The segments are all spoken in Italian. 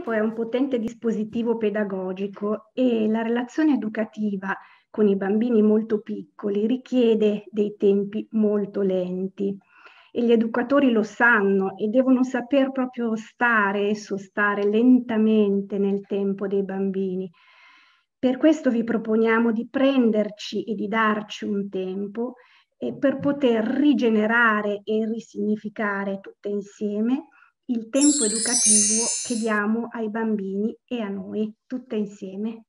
tempo è un potente dispositivo pedagogico e la relazione educativa con i bambini molto piccoli richiede dei tempi molto lenti e gli educatori lo sanno e devono saper proprio stare e sostare lentamente nel tempo dei bambini. Per questo vi proponiamo di prenderci e di darci un tempo eh, per poter rigenerare e risignificare tutte insieme il tempo educativo che diamo ai bambini e a noi tutte insieme.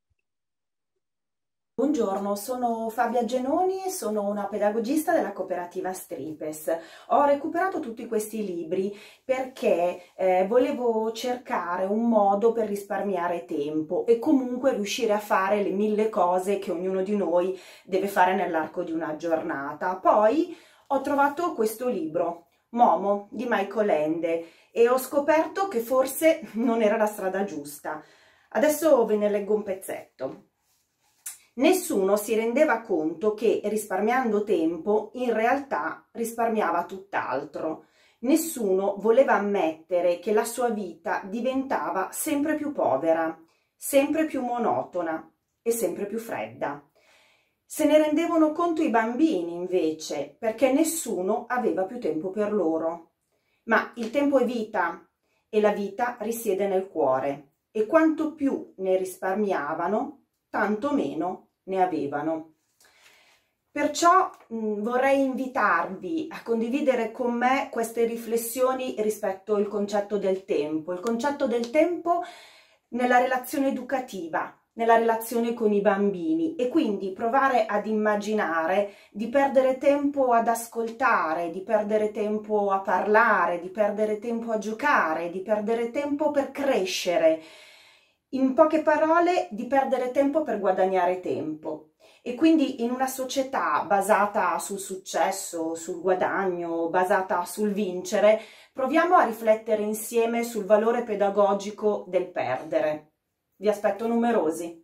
Buongiorno, sono Fabia Genoni e sono una pedagogista della cooperativa Stripes. Ho recuperato tutti questi libri perché eh, volevo cercare un modo per risparmiare tempo e comunque riuscire a fare le mille cose che ognuno di noi deve fare nell'arco di una giornata. Poi ho trovato questo libro, Momo di Michael Ende e ho scoperto che forse non era la strada giusta. Adesso ve ne leggo un pezzetto. Nessuno si rendeva conto che risparmiando tempo in realtà risparmiava tutt'altro. Nessuno voleva ammettere che la sua vita diventava sempre più povera, sempre più monotona e sempre più fredda. Se ne rendevano conto i bambini invece, perché nessuno aveva più tempo per loro. Ma il tempo è vita e la vita risiede nel cuore e quanto più ne risparmiavano, tanto meno ne avevano. Perciò mh, vorrei invitarvi a condividere con me queste riflessioni rispetto al concetto del tempo, il concetto del tempo nella relazione educativa, nella relazione con i bambini e quindi provare ad immaginare di perdere tempo ad ascoltare, di perdere tempo a parlare, di perdere tempo a giocare, di perdere tempo per crescere, in poche parole, di perdere tempo per guadagnare tempo. E quindi in una società basata sul successo, sul guadagno, basata sul vincere, proviamo a riflettere insieme sul valore pedagogico del perdere. Vi aspetto numerosi.